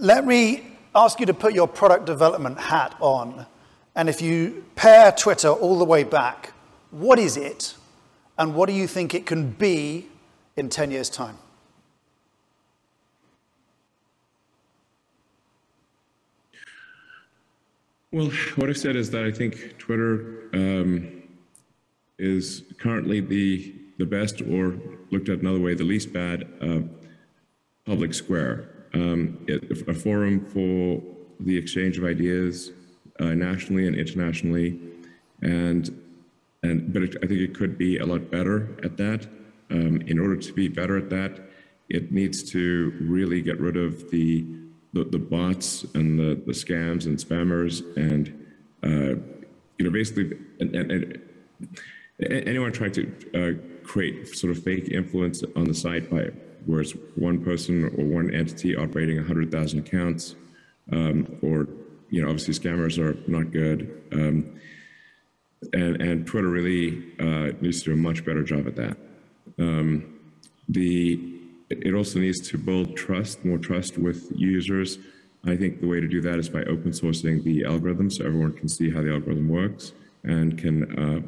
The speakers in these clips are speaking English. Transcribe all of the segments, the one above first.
Let me ask you to put your product development hat on. And if you pare Twitter all the way back, what is it? And what do you think it can be in 10 years' time? Well, what I've said is that I think Twitter um, is currently the the best, or looked at another way, the least bad uh, public square, um, a forum for the exchange of ideas uh, nationally and internationally, and and but it, I think it could be a lot better at that. Um, in order to be better at that, it needs to really get rid of the the, the bots and the, the scams and spammers and uh, you know basically and, and, and anyone trying to uh, create sort of fake influence on the site by where it's one person or one entity operating 100,000 accounts um, or you know obviously scammers are not good um, and, and Twitter really uh, needs to do a much better job at that. Um, the it also needs to build trust, more trust with users. I think the way to do that is by open sourcing the algorithm so everyone can see how the algorithm works and can uh,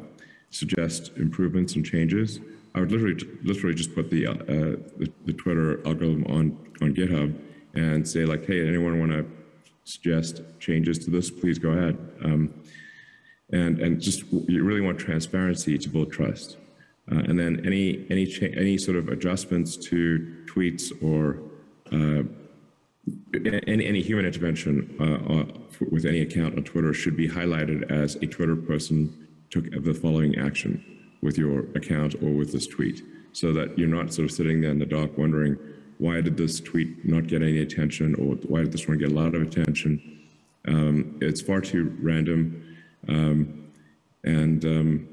suggest improvements and changes. I would literally, literally just put the, uh, the, the Twitter algorithm on on GitHub and say like, hey, anyone want to suggest changes to this? Please go ahead. Um, and and just you really want transparency to build trust. Uh, and then any any cha- any sort of adjustments to tweets or uh, any any human intervention uh, uh with any account on Twitter should be highlighted as a Twitter person took the following action with your account or with this tweet, so that you're not sort of sitting there in the dark wondering why did this tweet not get any attention or why did this one get a lot of attention. Um, it's far too random, um, and um,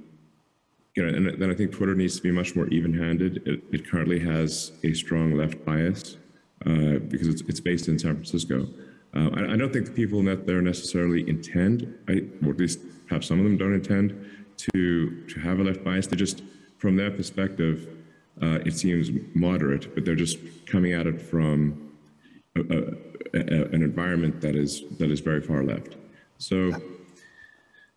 you know, and then I think Twitter needs to be much more even-handed. It, it currently has a strong left bias uh, because it's, it's based in San Francisco. Uh, I, I, don't think the people that there necessarily intend, I, or at least perhaps some of them don't intend to to have a left bias. They just, from their perspective, uh, it seems moderate, but they're just coming at it from a, a, a, an environment that is that is very far left. So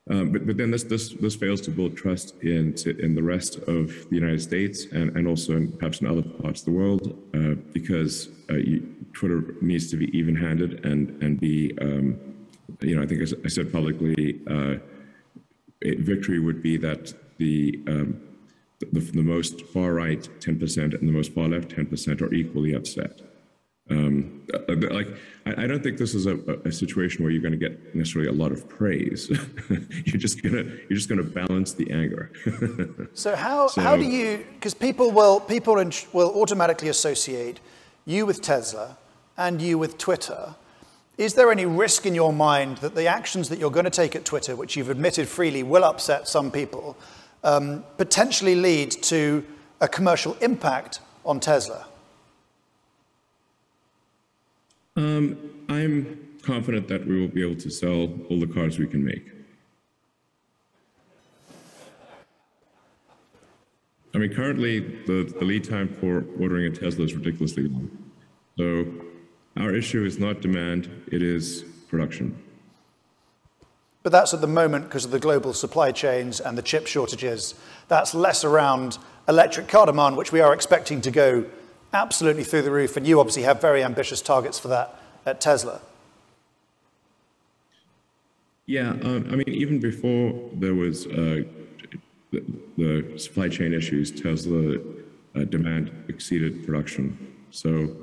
um, but, but then this, this, this fails to build trust in, to, in the rest of the United States and, and also in, perhaps in other parts of the world uh, because uh, you, Twitter needs to be even handed and, and be, um, you know, I think I, said publicly, uh, victory would be that the, um, the, the most far right 10% and the most far left 10% are equally upset. Um, uh, like, I, I, don't think this is a, a, situation where you're going to get necessarily a lot of praise. you're just gonna you're just gonna balance the anger. so how so, how do you? Because people will people will automatically associate you with Tesla and you with Twitter. Is there any risk in your mind that the actions that you're going to take at Twitter, which you've admitted freely will upset some people, um, potentially lead to a commercial impact on Tesla? Um, I'm confident that we will be able to sell all the cars we can make. I mean, currently the, the lead time for ordering a Tesla is ridiculously long. So our issue is not demand, it is production. But that's at the moment because of the global supply chains and the chip shortages. That's less around electric car demand, which we are expecting to go absolutely through the roof, and you obviously have very ambitious targets for that at Tesla. Yeah, um, I mean, even before there was uh, the, the, supply chain issues, Tesla uh, demand exceeded production. So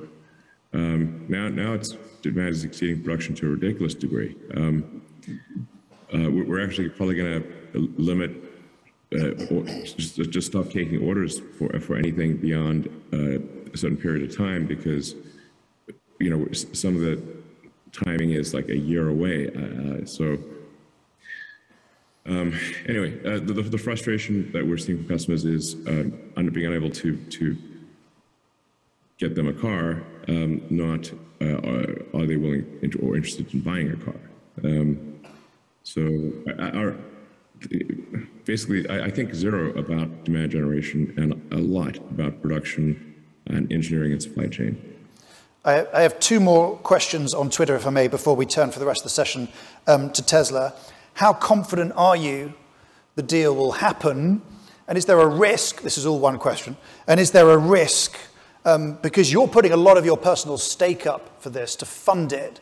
um, now, now it's demand is exceeding production to a ridiculous degree. Um, uh, we're actually probably going to limit uh, just, just stop taking orders for for anything beyond uh, a certain period of time because you know some of the timing is like a year away. Uh, so um, anyway, uh, the, the, frustration that we're seeing from customers is uh, being unable to to get them a car, um, not uh, are, are, they willing or interested in buying a car. Um, so our basically, I, I think zero about demand generation and a lot about production and engineering and supply chain. I, I, have two more questions on Twitter, if I may, before we turn for the rest of the session um, to Tesla. How confident are you the deal will happen? And is there a risk? This is all one question. And is there a risk, um, because you're putting a lot of your personal stake up for this to fund it,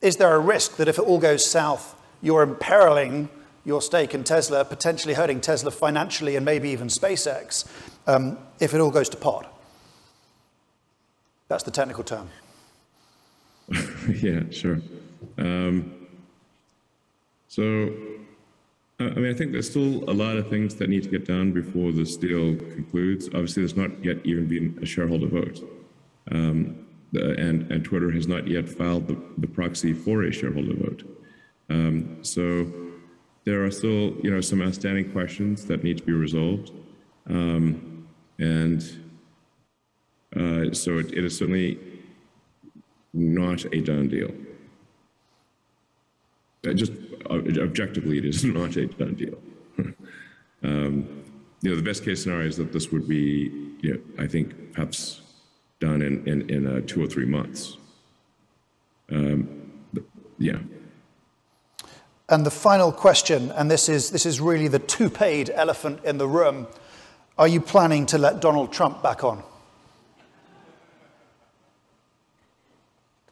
is there a risk that if it all goes south, you're imperiling your stake in Tesla, potentially hurting Tesla financially and maybe even SpaceX um, if it all goes to pot? That's the technical term. yeah, sure. Um, so, I mean, I think there's still a lot of things that need to get done before this deal concludes. Obviously, there's not yet even been a shareholder vote. Um, and, and Twitter has not yet filed the, the proxy for a shareholder vote. Um, so there are still, you know, some outstanding questions that need to be resolved. Um, and uh, so it, it is certainly not a done deal. Just uh, objectively, it is not a done deal. um, you know, the best case scenario is that this would be, you know, I think, perhaps done in, in, in uh, two or three months. Um, yeah. And the final question, and this is, this is really the two-paid elephant in the room, are you planning to let Donald Trump back on?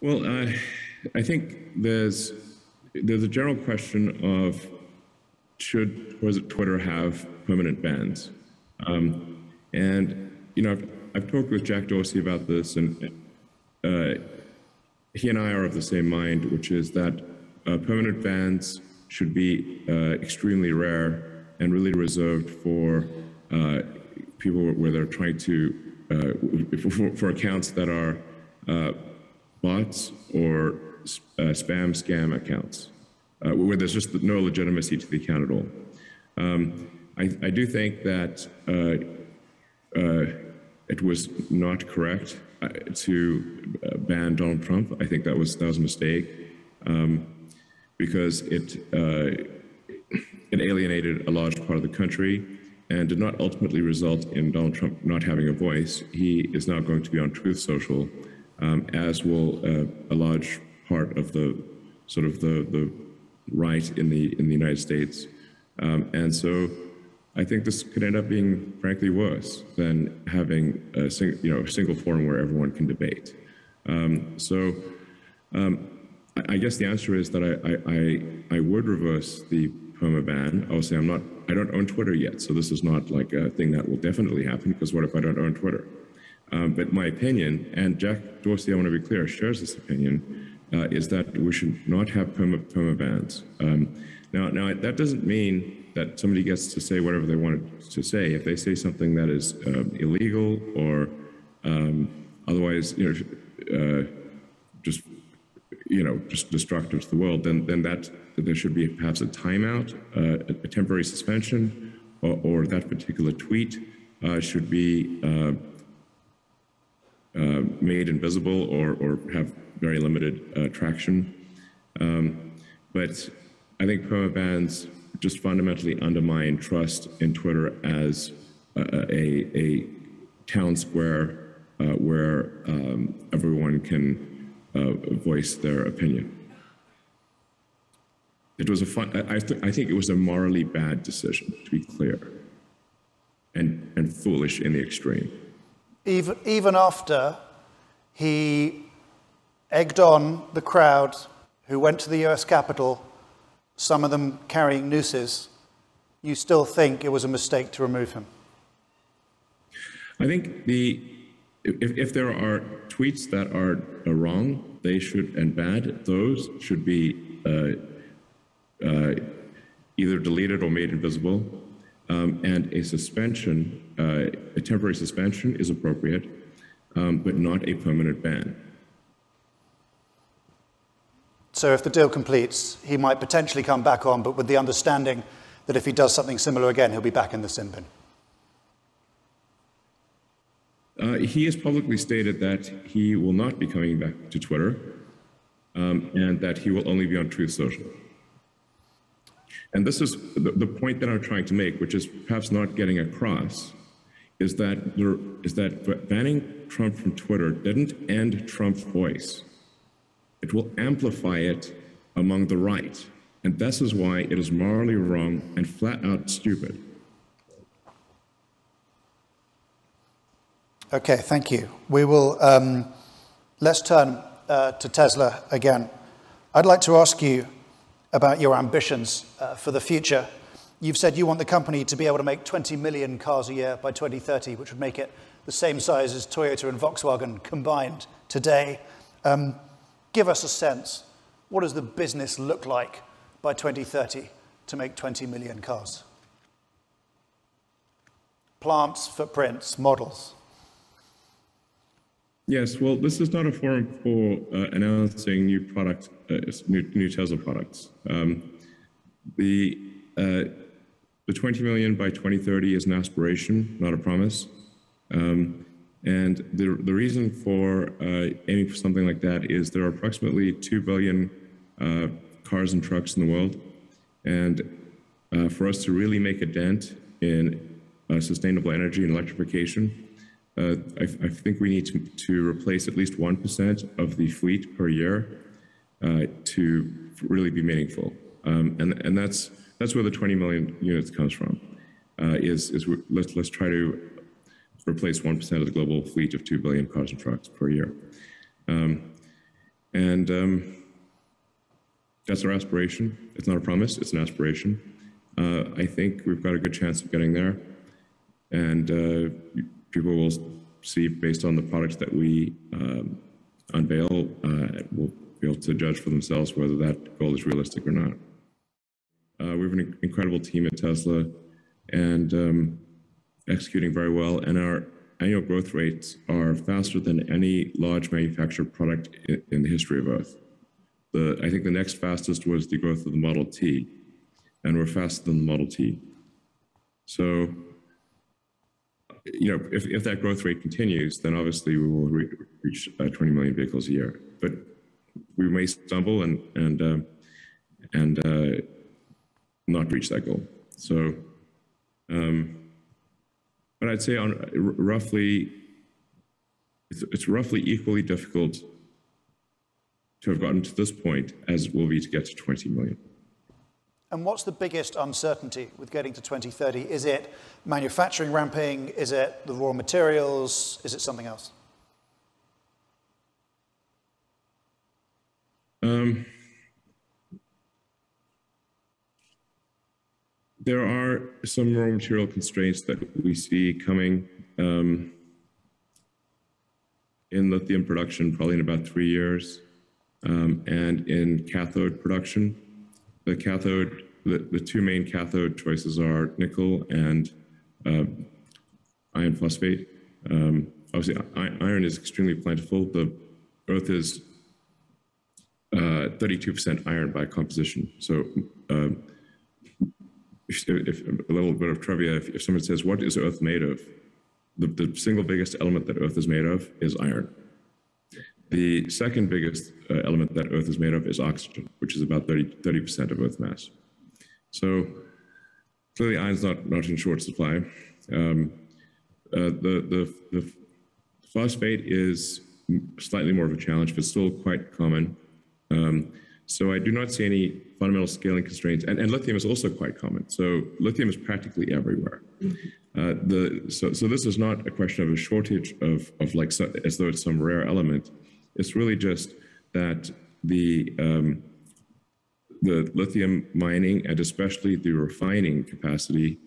Well, uh, I think there's there's a general question of should Twitter have permanent bans? Um, and you know, I've, I've, talked with Jack Dorsey about this, and uh, he and I are of the same mind, which is that uh, permanent bans should be uh, extremely rare and really reserved for uh, people where they're trying to uh, for, for, accounts that are bots or uh, spam scam accounts, uh, where there's just no legitimacy to the account at all. Um, I, I, do think that uh, uh it was not correct uh, to ban Donald Trump. I think that was that was a mistake um, because it it alienated a large part of the country and did not ultimately result in Donald Trump not having a voice. He is now going to be on Truth Social um, as will uh, a large part of the sort of the, the right in the in the United States. Um, and so I think this could end up being frankly worse than having a sing, you know a single forum where everyone can debate. Um, so um, I, I, guess the answer is that I, I, I would reverse the perma ban. Obviously, I'm not I don't own Twitter yet, so this is not like a thing that will definitely happen because what if I don't own Twitter? Um, but my opinion, and Jack Dorsey, I want to be clear, shares this opinion, uh, is that we should not have perma, perma bans. Um, now, now, that doesn't mean that somebody gets to say whatever they want to say. If they say something that is um, illegal or um, otherwise, you know, uh, just you know, just destructive to the world, then then that, there should be perhaps a timeout, uh, a, a, temporary suspension, or, or, that particular tweet uh, should be uh, made invisible or, or have very limited uh, traction. Um, but I think perma bans just fundamentally undermine trust in Twitter as a, a, a town square uh, where um, everyone can uh, voice their opinion. It was a fun, I, th I think it was a morally bad decision, to be clear, and, and foolish in the extreme even, even after he egged on the crowd who went to the US Capitol, some of them carrying nooses, you still think it was a mistake to remove him? I think the if, if there are tweets that are, wrong, they should and bad, those should be uh, uh, either deleted or made invisible. Um, and a suspension, a temporary suspension is appropriate, um, but not a permanent ban. So if the deal completes, he might potentially come back on, but with the understanding that if he does something similar again, he'll be back in the sin bin. Uh, he has publicly stated that he will not be coming back to Twitter um, and that he will only be on Truth Social. And this is the, the point that I'm trying to make, which is perhaps not getting across, is that there, is that banning Trump from Twitter didn't end Trump's voice. It will amplify it among the right. And this is why it is morally wrong and flat out stupid. Okay, thank you. We will, um, let's turn uh, to Tesla again. I'd like to ask you about your ambitions uh, for the future. You've said you want the company to be able to make 20 million cars a year by 2030, which would make it the same size as Toyota and Volkswagen combined today. Um, give us a sense. What does the business look like by 2030 to make 20 million cars? Plants, footprints, models. Yes, well, this is not a forum for uh, announcing new product, uh, new, new, Tesla products. Um, the uh, the 20 million by 2030 is an aspiration, not a promise. Um, and the the reason for uh, aiming for something like that is there are approximately 2 billion uh, cars and trucks in the world, and uh, for us to really make a dent in sustainable energy and electrification, uh, I, I, think we need to, to replace at least 1% of the fleet per year uh, to really be meaningful. Um, and and that's, that's where the 20 million units comes from, uh, is, is let's, let's try to replace 1% of the global fleet of 2 billion cars and trucks per year. Um, and um, that's our aspiration. It's not a promise, it's an aspiration. Uh, I think we've got a good chance of getting there. And uh, people will see based on the products that we um, unveil, uh, will be able to judge for themselves whether that goal is realistic or not. Uh, we have an incredible team at Tesla and um, executing very well, and our annual growth rates are faster than any large manufactured product in, in the history of Earth. The, I think the next fastest was the growth of the Model T, and we're faster than the Model T. So you know, if, if that growth rate continues, then obviously we will re reach uh, 20 million vehicles a year. But we may stumble and and uh, and uh, not reach that goal. So, um, but I'd say on roughly, it's, it's roughly equally difficult to have gotten to this point as it will be to get to 20 million. And what's the biggest uncertainty with getting to 2030? Is it manufacturing ramping? Is it the raw materials? Is it something else? Um, there are some raw material constraints that we see coming um, in lithium production, probably in about three years, um, and in cathode production the cathode, the, the two main cathode choices are nickel and uh, iron phosphate. Um, obviously, iron is extremely plentiful. The Earth is 32% uh, iron by composition. So, uh, if, if, a little bit of trivia: if, if someone says, "What is Earth made of?" The, the single biggest element that Earth is made of is iron. The second biggest uh, element that Earth is made of is oxygen, which is about 30, 30% of Earth mass. So clearly iron's not, not in short supply. Um, uh, the, the, the phosphate is slightly more of a challenge, but still quite common. Um, so I do not see any fundamental scaling constraints. And, and lithium is also quite common. So lithium is practically everywhere. Uh, the, so, so this is not a question of a shortage of, of like, so, as though it's some rare element. It's really just that the um, the lithium mining and especially the refining capacity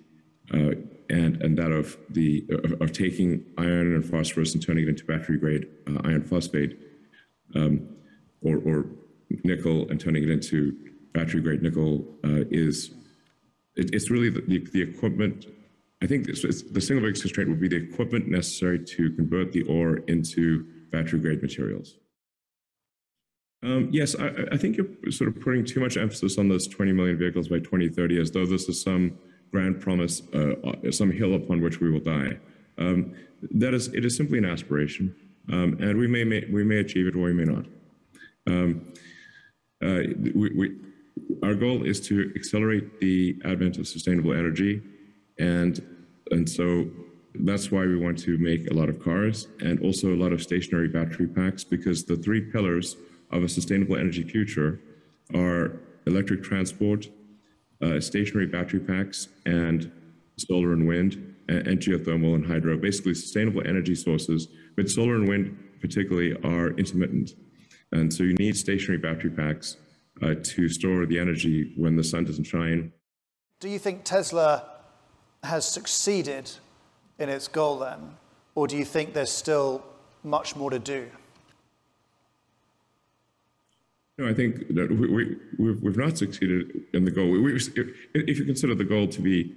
uh, and and that of the of, of, taking iron and phosphorus and turning it into battery grade uh, iron phosphate um, or, or nickel and turning it into battery grade nickel uh, is it, it's really the, the, equipment I think it's, it's, the single biggest constraint would be the equipment necessary to convert the ore into battery grade materials? Um, yes, I, I, think you're sort of putting too much emphasis on those 20 million vehicles by 2030 as though this is some grand promise, uh, uh, some hill upon which we will die. Um, that is, it is simply an aspiration, um, and we may, may, we may achieve it or we may not. Uh, we, we, our goal is to accelerate the advent of sustainable energy, and and so that's why we want to make a lot of cars and also a lot of stationary battery packs because the three pillars of a sustainable energy future are electric transport, uh, stationary battery packs, and solar and wind, and, and geothermal and hydro, basically sustainable energy sources. But solar and wind, particularly, are intermittent. And so you need stationary battery packs uh, to store the energy when the sun doesn't shine. Do you think Tesla has succeeded in its goal then? Or do you think there's still much more to do? No, I think that we, we, we've, we've not succeeded in the goal. We, we, if you consider the goal to be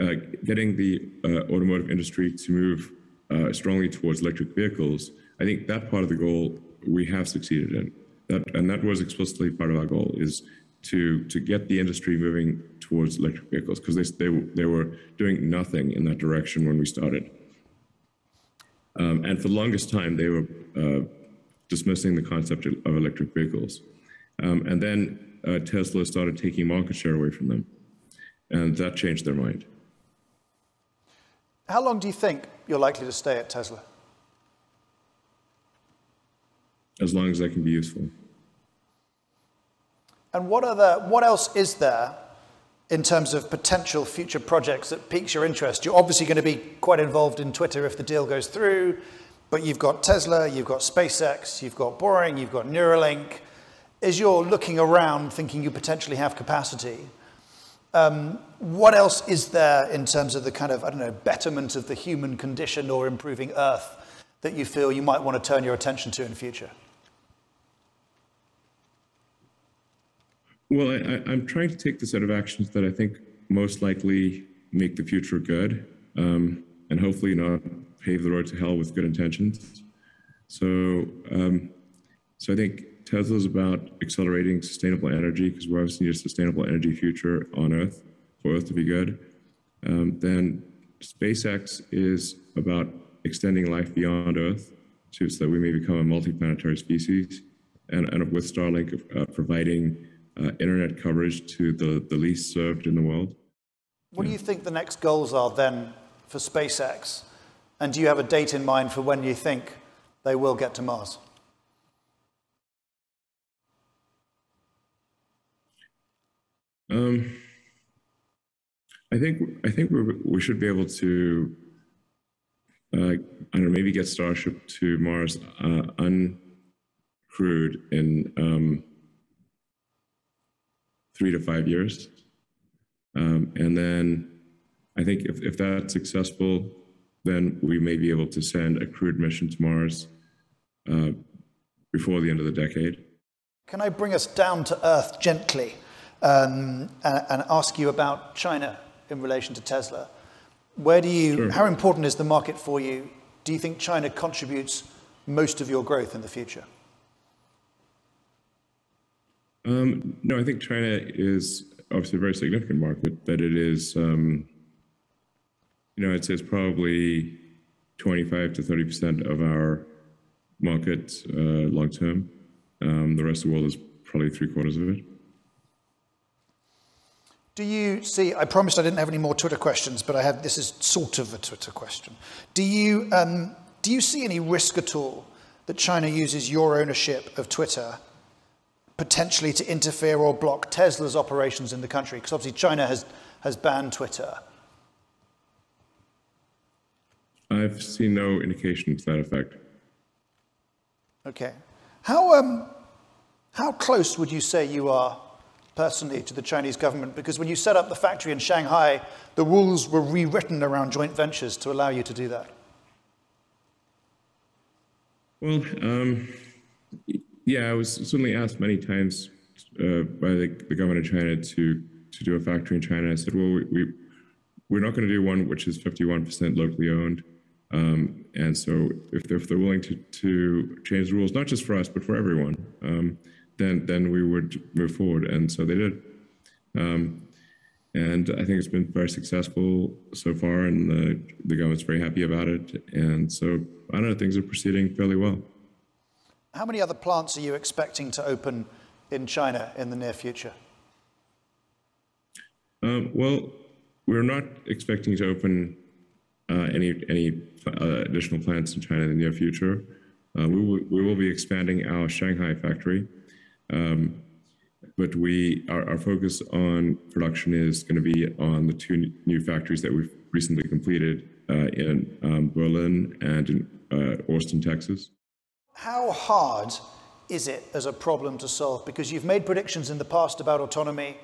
uh, getting the uh, automotive industry to move uh, strongly towards electric vehicles, I think that part of the goal we have succeeded in. That, and that was explicitly part of our goal is to to get the industry moving towards electric vehicles because they, they they were doing nothing in that direction when we started. Um, and for the longest time, they were uh, dismissing the concept of electric vehicles. Um, and then uh, Tesla started taking market share away from them, and that changed their mind. How long do you think you're likely to stay at Tesla? As long as I can be useful. And what, other, what else is there in terms of potential future projects that piques your interest? You're obviously going to be quite involved in Twitter if the deal goes through, but you've got Tesla, you've got SpaceX, you've got Boring, you've got Neuralink. As you're looking around thinking you potentially have capacity, um, what else is there in terms of the kind of, I don't know, betterment of the human condition or improving Earth that you feel you might want to turn your attention to in future? Well, I, am trying to take the set of actions that I think most likely make the future good, um, and hopefully not pave the road to hell with good intentions. So, um, so I think Tesla's about accelerating sustainable energy because we obviously need a sustainable energy future on Earth for Earth to be good. Um, then SpaceX is about extending life beyond Earth so that we may become a multi-planetary species, and, and with Starlink uh, providing uh, internet coverage to the, the least served in the world. What yeah. do you think the next goals are then for SpaceX? And do you have a date in mind for when you think they will get to Mars? Um, I think I think we we should be able to uh, I don't know maybe get Starship to Mars uh, uncrewed in um, three to five years. Um, and then I think if, if that's successful, then we may be able to send a crewed mission to Mars uh, before the end of the decade. Can I bring us down to earth gently um, and, and, ask you about China in relation to Tesla? Where do you, sure. how important is the market for you? Do you think China contributes most of your growth in the future? Um, no, I think China is obviously a very significant market, but it is, um, you know, I'd it's probably 25 to 30% of our market uh, long term. Um, the rest of the world is probably three quarters of it. Do you see? I promised I didn't have any more Twitter questions, but I have. This is sort of a Twitter question. Do you um, do you see any risk at all that China uses your ownership of Twitter potentially to interfere or block Tesla's operations in the country? Because obviously China has, has banned Twitter. I've seen no indication to that effect. Okay. How, um, how close would you say you are personally to the Chinese government? Because when you set up the factory in Shanghai, the rules were rewritten around joint ventures to allow you to do that. Well, um, yeah, I was certainly asked many times uh, by the, the, government of China to to do a factory in China. I said, well, we, we we're not going to do one which is 51% locally owned. Um, and so if they're, if they're, willing to, to change the rules, not just for us, but for everyone, um, then, then we would move forward. And so they did. Um, and I think it's been very successful so far, and the, the government's very happy about it. And so I don't know, things are proceeding fairly well. How many other plants are you expecting to open in China in the near future? Um, well, we're not expecting to open uh, any any uh, additional plants in China in the near future. Uh, we will we will be expanding our Shanghai factory, um, but we our, our focus on production is going to be on the two new factories that we've recently completed uh, in um, Berlin and in uh, Austin, Texas. How hard is it as a problem to solve? Because you've made predictions in the past about autonomy.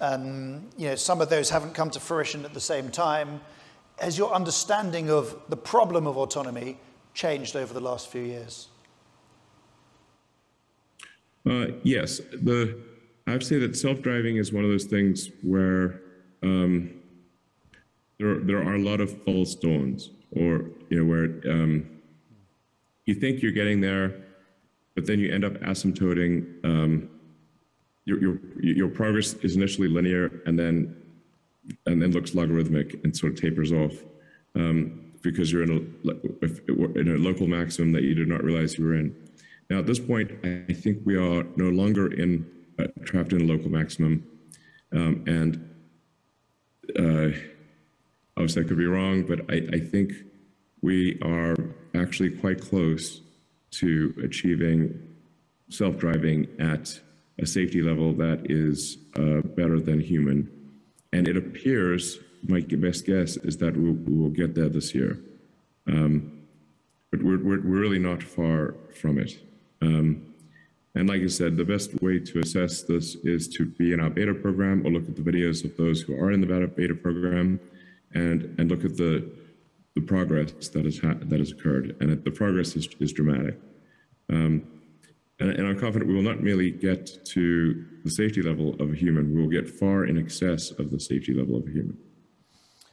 Um, you know, some of those haven't come to fruition at the same time. Has your understanding of the problem of autonomy changed over the last few years? Uh, yes, the I would say that self-driving is one of those things where um, there there are a lot of false dawns, or you know where um, you think you're getting there, but then you end up asymptoting. Um, your, your your progress is initially linear, and then and then looks logarithmic and sort of tapers off um, because you're in a in a local maximum that you did not realize you were in. Now at this point, I think we are no longer in uh, trapped in a local maximum, um, and uh, obviously I could be wrong, but I, I think we are actually quite close to achieving self-driving at a safety level that is uh, better than human. And it appears, my best guess is that we'll, we will get there this year. Um, but we're, we're, really not far from it. Um, and like I said, the best way to assess this is to be in our beta program or look at the videos of those who are in the beta, beta program and, and look at the, the progress that has, that has occurred. And the progress is, is dramatic. Um, and, and, I'm confident we will not merely get to the safety level of a human, we will get far in excess of the safety level of a human.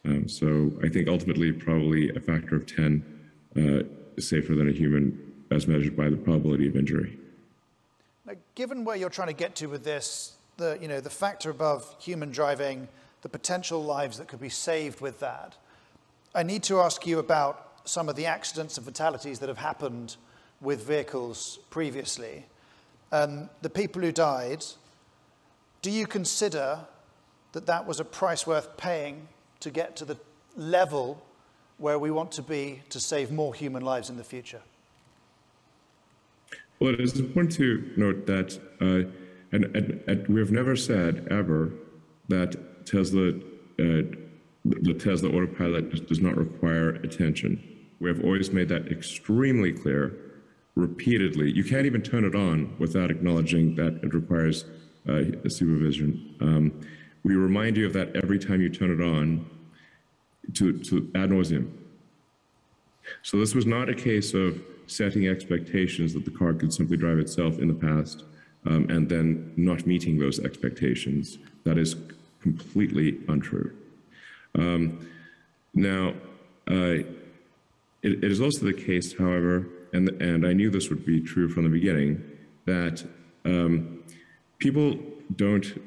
Um, so I think ultimately, probably a factor of 10 uh, is safer than a human as measured by the probability of injury. Now, given where you're trying to get to with this, the, you know, the factor above human driving, the potential lives that could be saved with that, I need to ask you about some of the accidents and fatalities that have happened with vehicles previously. Um, the people who died, do you consider that that was a price worth paying to get to the level where we want to be to save more human lives in the future? Well, it is important to note that, uh, and, and, and, we have never said ever that Tesla, uh, the Tesla autopilot does not require attention. We have always made that extremely clear repeatedly. You can't even turn it on without acknowledging that it requires uh, supervision. Um, we remind you of that every time you turn it on to, to ad nauseum. So this was not a case of setting expectations that the car could simply drive itself in the past um, and then not meeting those expectations. That is completely untrue. Um, now, uh, it, it is also the case, however, and, and I knew this would be true from the beginning, that um, people don't,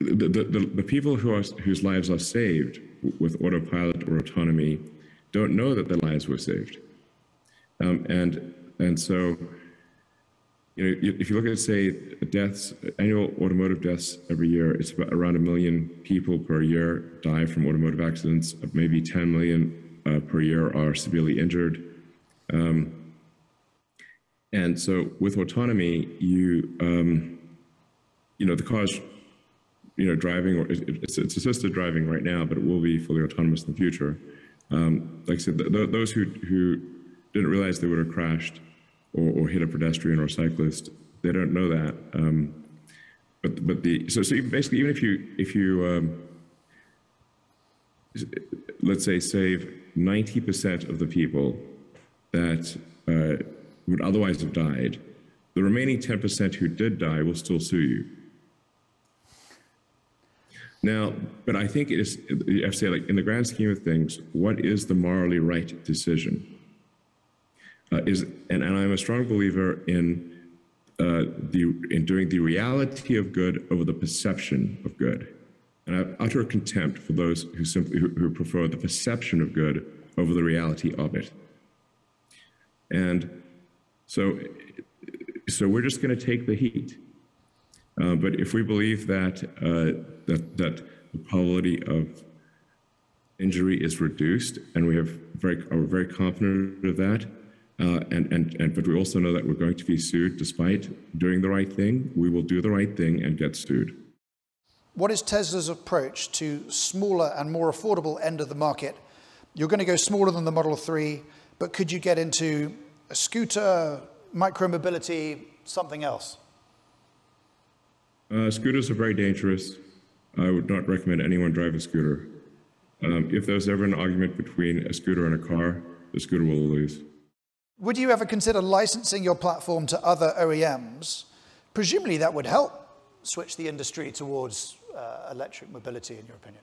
the, the, the people who are, whose lives are saved with autopilot or autonomy don't know that their lives were saved. Um, and, and so, you know, if you look at, say, deaths, annual automotive deaths every year, it's about around a million people per year die from automotive accidents. Maybe 10 million uh, per year are severely injured. Um, and so with autonomy, you, um, you know, the car's, you know, driving, or it's, it's assisted driving right now, but it will be fully autonomous in the future. Um, like I said, th those who, who didn't realize they would have crashed or, or hit a pedestrian or a cyclist, they don't know that. Um, but, but the, so, so basically, even if you, if you, um, let's say, save 90% of the people that, uh, would otherwise have died, the remaining 10% who did die will still sue you. Now, but I think it is, I have to say, like, in the grand scheme of things, what is the morally right decision? Uh, is, and, and I'm a strong believer in, uh, the, in doing the reality of good over the perception of good. And I have utter contempt for those who simply who, who prefer the perception of good over the reality of it. And so, so we're just going to take the heat. Uh, but if we believe that, uh, that, that the probability of injury is reduced, and we have very are very confident of that. Uh, and, and, and, but we also know that we're going to be sued despite doing the right thing. We will do the right thing and get sued. What is Tesla's approach to smaller and more affordable end of the market? You're going to go smaller than the Model 3, but could you get into a scooter, micromobility, something else? Uh, scooters are very dangerous. I would not recommend anyone drive a scooter. Um, if there's ever an argument between a scooter and a car, the scooter will lose. Would you ever consider licensing your platform to other OEMs? Presumably that would help switch the industry towards uh, electric mobility, in your opinion.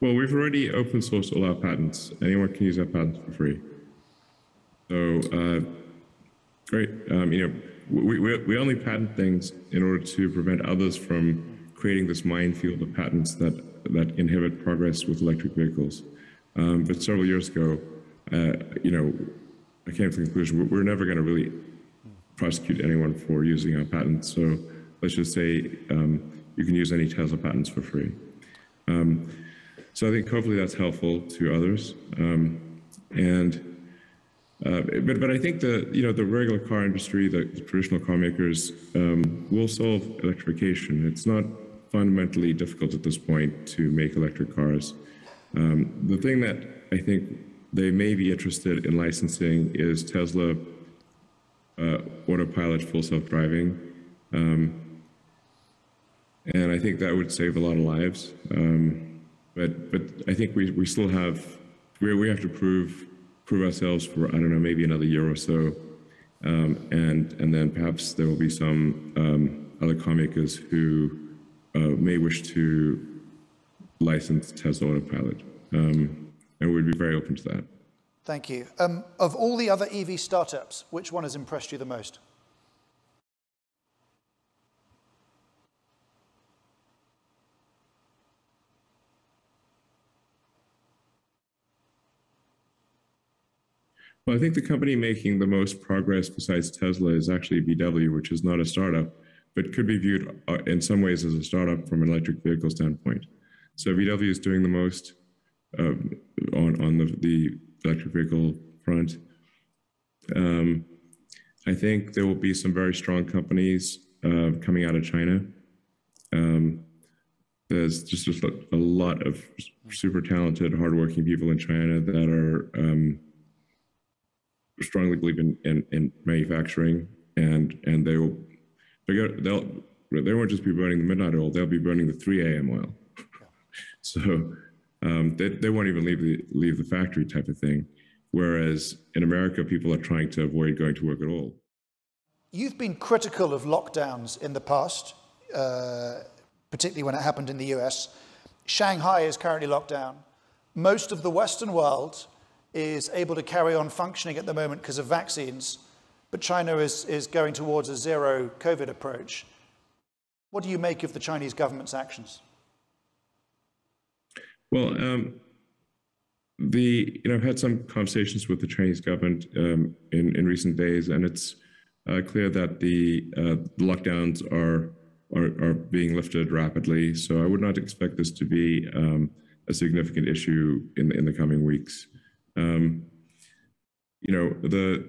Well, we've already open sourced all our patents. Anyone can use our patents for free. So, uh, great. Um, you know, we, we, we only patent things in order to prevent others from creating this minefield of patents that, that inhibit progress with electric vehicles. Um, but several years ago, uh, you know, I came to the conclusion we're never going to really prosecute anyone for using our patents. So let's just say um, you can use any Tesla patents for free. Um, so I think hopefully that's helpful to others. Um, and uh, but but I think the you know the regular car industry, the traditional car makers, um, will solve electrification. It's not fundamentally difficult at this point to make electric cars. Um, the thing that I think they may be interested in licensing is Tesla uh, autopilot full self-driving. Um, and I think that would save a lot of lives. Um, but but I think we, we still have we, we have to prove prove ourselves for I don't know maybe another year or so, um, and and then perhaps there will be some um, other car makers who uh, may wish to license Tesla Autopilot, um, and we'd be very open to that. Thank you. Um, of all the other EV startups, which one has impressed you the most? Well, I think the company making the most progress besides Tesla is actually VW, which is not a startup, but could be viewed uh, in some ways as a startup from an electric vehicle standpoint. So VW is doing the most um, on on the, the electric vehicle front. Um, I think there will be some very strong companies uh, coming out of China. Um, there's just a, a, lot of super talented, hardworking people in China that are um, strongly believe in, in, in manufacturing, and and they will they'll they won't just be burning the midnight oil; they'll be burning the 3 a.m. oil. so um, they they won't even leave the leave the factory type of thing. Whereas in America, people are trying to avoid going to work at all. You've been critical of lockdowns in the past, uh, particularly when it happened in the US. Shanghai is currently locked down. Most of the Western world is able to carry on functioning at the moment because of vaccines, but China is, is going towards a zero COVID approach. What do you make of the Chinese government's actions? Well, um, the you know I've had some conversations with the Chinese government um, in in recent days, and it's uh, clear that the, uh, lockdowns are, are, are being lifted rapidly. So I would not expect this to be um, a significant issue in in the coming weeks. Um, you know, the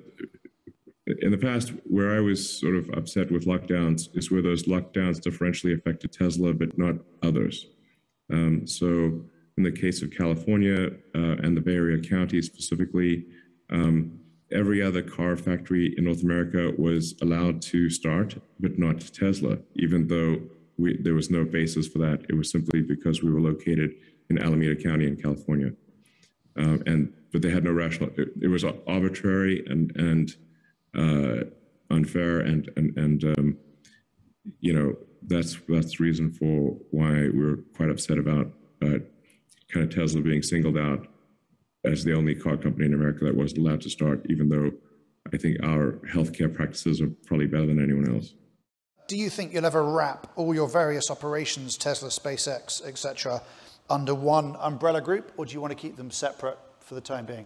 in the past, where I was sort of upset with lockdowns is where those lockdowns differentially affected Tesla, but not others. Um, so, in the case of California uh, and the Bay Area counties specifically, um, every other car factory in North America was allowed to start, but not Tesla, even though we, there was no basis for that. It was simply because we were located in Alameda County in California. Um, and but they had no rational. It, it was arbitrary and and uh, unfair, and and and um, you know that's that's the reason for why we're quite upset about uh, kind of Tesla being singled out as the only car company in America that wasn't allowed to start, even though I think our healthcare practices are probably better than anyone else. Do you think you'll ever wrap all your various operations, Tesla, SpaceX, etc., under one umbrella group, or do you want to keep them separate for the time being?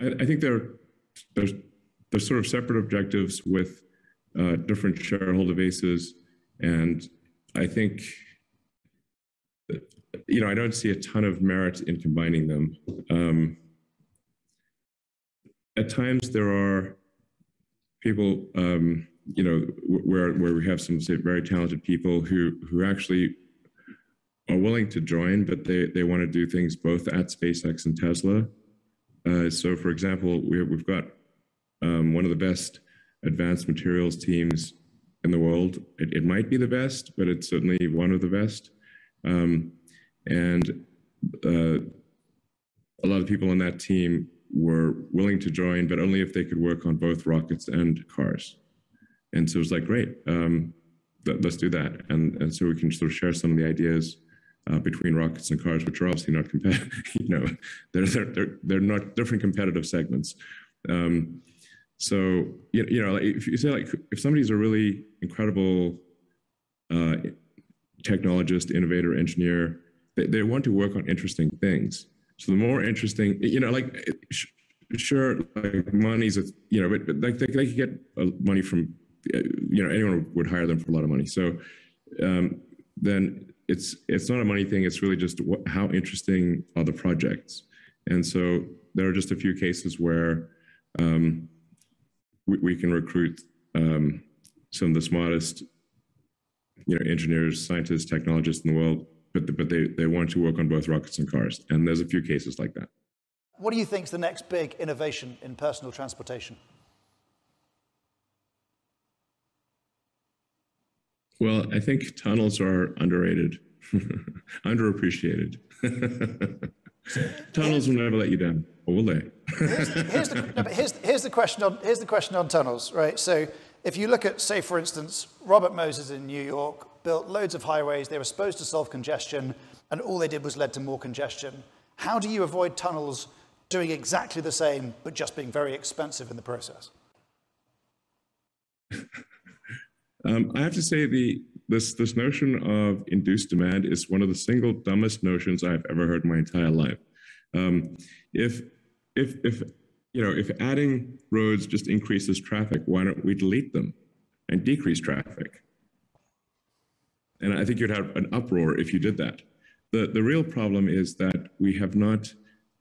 I, I they're they're sort of separate objectives with uh, different shareholder bases. And I think you know, I don't see a ton of merit in combining them. Um, at times, there are people, um, you know, where where we have some say, very talented people who who actually are willing to join, but they they want to do things both at SpaceX and Tesla. Uh, so, for example, we, we've got um, one of the best advanced materials teams in the world. It, it, might be the best, but it's certainly one of the best. Um, and uh, a lot of people on that team were willing to join, but only if they could work on both rockets and cars. And so it was like, great, um, th- let's do that. And, and so we can sort of share some of the ideas uh, between rockets and cars, which are obviously not competitive. you know, they're, they're, they're, not different competitive segments. Um, so, you, you know, if you say like, if somebody's a really incredible uh, technologist, innovator, engineer, they, they want to work on interesting things. So the more interesting, you know, like sure, like money's a, you know, but, but like they, they could get uh, money from, uh, you know, anyone would hire them for a lot of money. So um, then it's it's not a money thing. It's really just what, how interesting are the projects. And so there are just a few cases where um, we, we, can recruit um, some of the smartest, you know, engineers, scientists, technologists in the world but but they they want to work on both rockets and cars, and there's a few cases like that. What do you think is the next big innovation in personal transportation? Well, I think tunnels are underrated, underappreciated. tunnels will never let you down, or will they? here's, here's, the, no, here's, here's, the question on, here's the question on tunnels, right? So if you look at, say, for instance, Robert Moses in New York built loads of highways. They were supposed to solve congestion, and all they did was led to more congestion. How do you avoid tunnels doing exactly the same, but just being very expensive in the process? um, I have to say, the this this notion of induced demand is one of the single dumbest notions I've ever heard in my entire life. Um, if if if you know if adding roads just increases traffic, why don't we delete them and decrease traffic? And I think you'd have an uproar if you did that. The, the real problem is that we have not,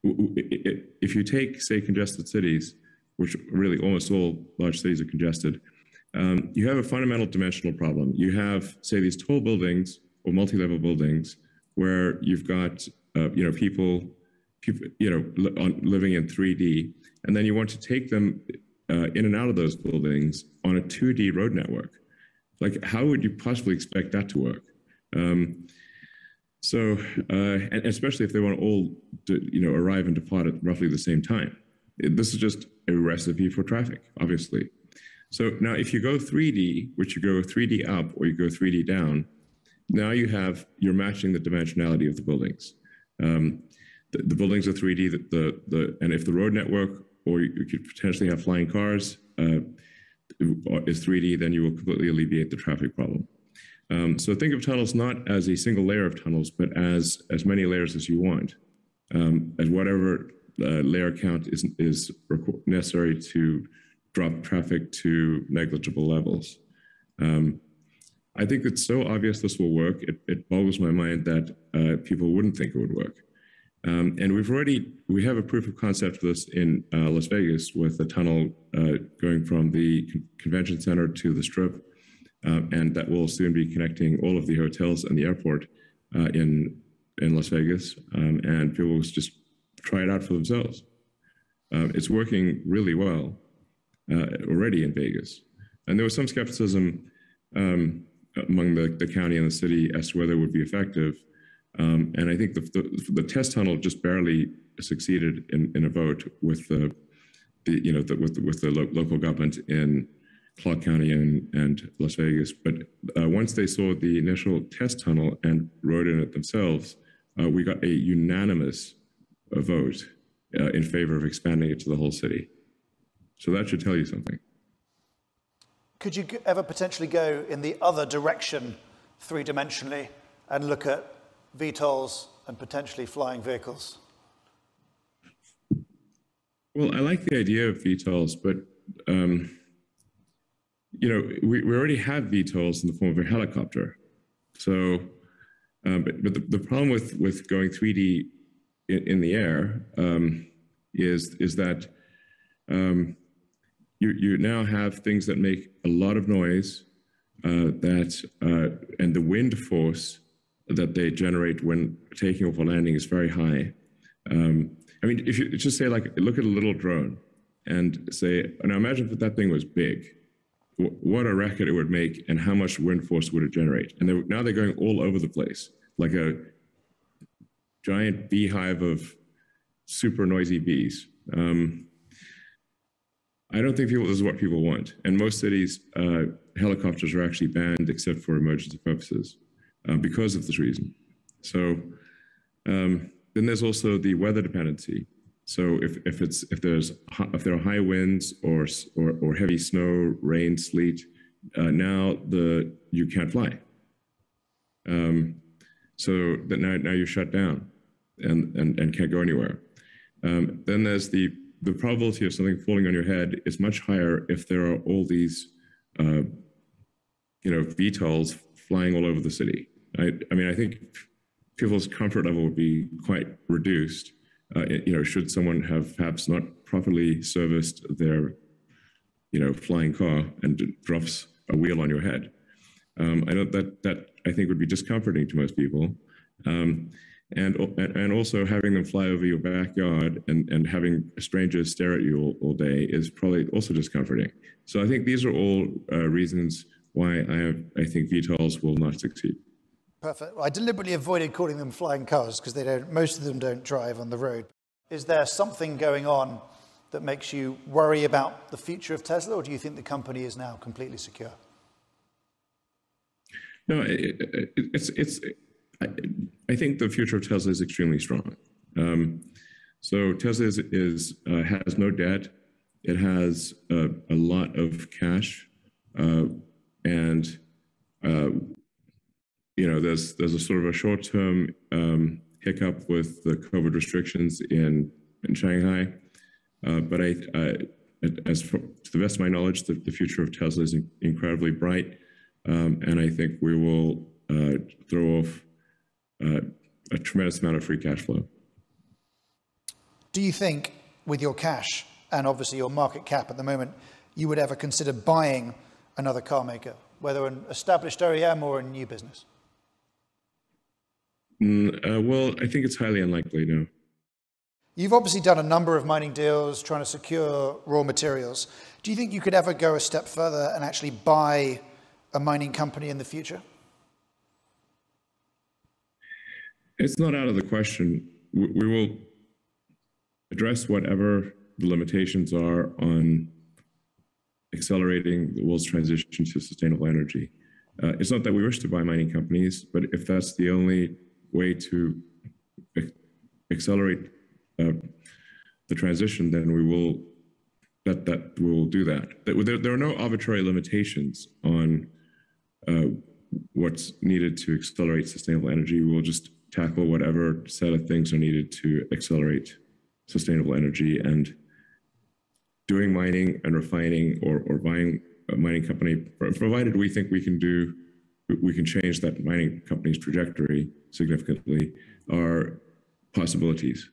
if you take, say, congested cities, which really almost all large cities are congested, um, you have a fundamental dimensional problem. You have, say, these tall buildings or multi-level buildings where you've got, uh, you know, people, people, you know, on, living in 3D, and then you want to take them uh, in and out of those buildings on a 2D road network. Like, how would you possibly expect that to work? Um, so, uh, and especially if they want to all, you know, arrive and depart at roughly the same time. It, this is just a recipe for traffic, obviously. So now, if you go 3D, which you go 3D up or you go 3D down, now you have you're matching the dimensionality of the buildings. Um, the, the, buildings are 3D. The, the, the and if the road network or you, you could potentially have flying cars. Uh, is 3D, then you will completely alleviate the traffic problem. Um, so think of tunnels not as a single layer of tunnels, but as as many layers as you want, um, as whatever uh, layer count is is necessary to drop traffic to negligible levels. Um, I think it's so obvious this will work. It, it boggles my mind that uh, people wouldn't think it would work. Um, and we've already, we have a proof of concept for this in uh, Las Vegas with a tunnel uh, going from the con- convention center to the strip. Uh, and that will soon be connecting all of the hotels and the airport uh, in, in Las Vegas. Um, and people will just try it out for themselves. Um, it's working really well uh, already in Vegas. And there was some skepticism um, among the, the county and the city as to whether it would be effective. Um, and I think the, the, the, test tunnel just barely succeeded in, in a vote with the, the you know the, with the, with the lo- local government in Clark County and, and Las Vegas. But uh, once they saw the initial test tunnel and rode in it themselves, uh, we got a unanimous uh, vote in favor of expanding it to the whole city. So that should tell you something. Could you ever potentially go in the other direction three dimensionally and look at VTOLs and potentially flying vehicles? Well, I like the idea of VTOLs, but um, you know, we, we already have VTOLs in the form of a helicopter. So Um, but but the, the problem with, with going 3D in, in the air um, is, is that um, you, you now have things that make a lot of noise uh, that uh, and the wind force that they generate when taking off or landing is very high. Um, I mean, if you just say like, look at a little drone and say, now imagine if that thing was big, what a racket it would make and how much wind force would it generate. And they're, now they're going all over the place, like a giant beehive of super noisy bees. Um, I don't think people, this is what people want. And most cities, uh, helicopters are actually banned except for emergency purposes uh, because of this reason. So um, then there's also the weather dependency. So if, if it's if there's if there are high winds or or, or heavy snow, rain, sleet, uh, now the you can't fly. Um, so that now now you're shut down, and and, and can't go anywhere. Um, then there's the the probability of something falling on your head is much higher if there are all these, uh, you know, VTOLs flying all over the city. I, I mean, I think people's comfort level would be quite reduced. Uh, you know, should someone have perhaps not properly serviced their, you know, flying car and drops a wheel on your head. Um, I know that that I think would be discomforting to most people. Um, and, and also having them fly over your backyard and, and having strangers stare at you all, all day is probably also discomforting. So I think these are all uh, reasons why I, I think VTOLs will not succeed. Perfect. Well, I deliberately avoided calling them flying cars because they don't, most of them don't drive on the road. Is there something going on that makes you worry about the future of Tesla, or do you think the company is now completely secure? No, it, it, it's it's. I, I, think the future of Tesla is extremely strong. Um, so Tesla is, is uh, has no debt. It has a, a lot of cash, uh, and uh, you know, there's there's a sort of a short-term um, hiccup with the COVID restrictions in in Shanghai, uh, but I, I as for, to the best of my knowledge, the, the future of Tesla is in, incredibly bright, um, and I think we will uh, throw off uh, a tremendous amount of free cash flow. Do you think, with your cash and obviously your market cap at the moment, you would ever consider buying another car maker, whether an established OEM or a new business? Mm, uh, well, I think it's highly unlikely, no. You've obviously done a number of mining deals trying to secure raw materials. Do you think you could ever go a step further and actually buy a mining company in the future? It's not out of the question. We will address whatever the limitations are on accelerating the world's transition to sustainable energy. Uh, it's not that we wish to buy mining companies, but if that's the only way to accelerate uh, the transition, then we will that that will do that. There, there are no arbitrary limitations on uh, what's needed to accelerate sustainable energy. We'll just tackle whatever set of things are needed to accelerate sustainable energy and doing mining and refining or, or buying a mining company, provided we think we can do we can change that mining company's trajectory significantly are possibilities.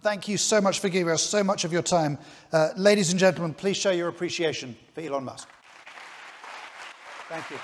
Thank you so much for giving us so much of your time. Uh, ladies and gentlemen, please show your appreciation for Elon Musk. Thank you.